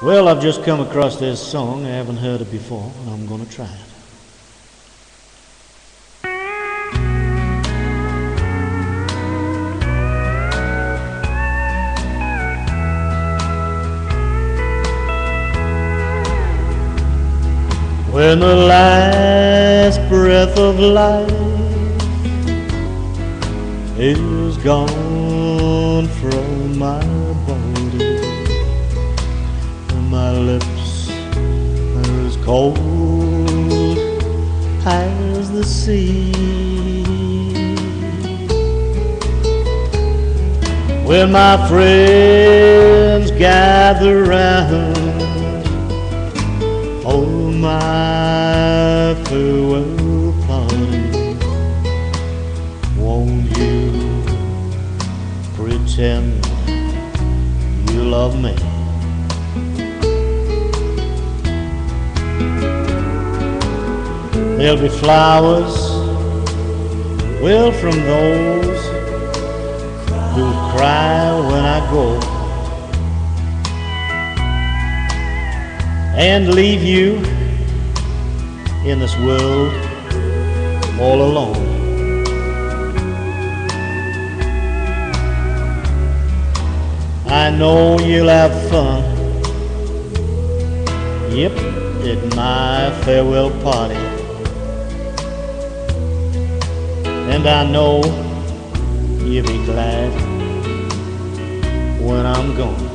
Well, I've just come across this song. I haven't heard it before, and I'm going to try it. When the last breath of life is gone from my body my lips are as cold as the sea. When my friends gather round, oh my farewell party, won't you pretend you love me? There'll be flowers, well, from those who cry when I go and leave you in this world all alone. I know you'll have fun. Yep, at my farewell party. And I know you'll be glad when I'm gone.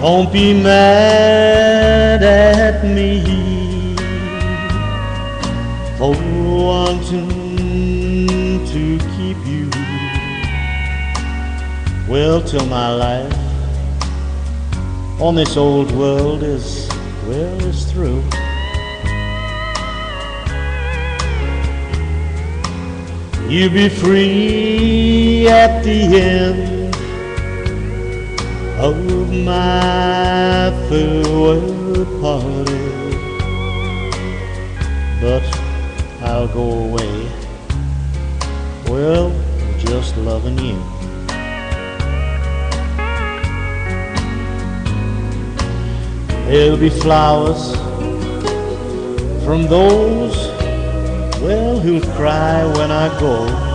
Don't be mad at me for wanting to keep you. Well, till my life on this old world is, well, is through. You'll be free at the end of my farewell party. But I'll go away, well, just loving you. There'll be flowers from those, well, who'll cry when I go.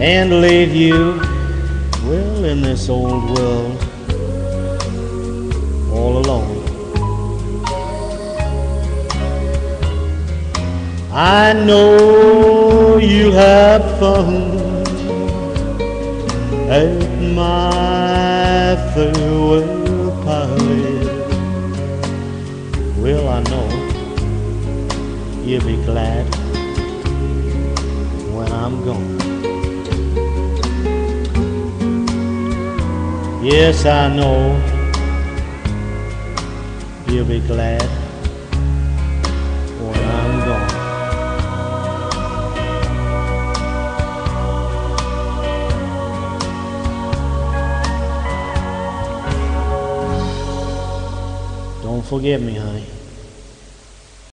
And leave you, well, in this old world all alone. I know you'll have fun at my farewell party. Well, I know you'll be glad when I'm gone. Yes, I know you'll be glad when I'm gone. Don't forget me, honey.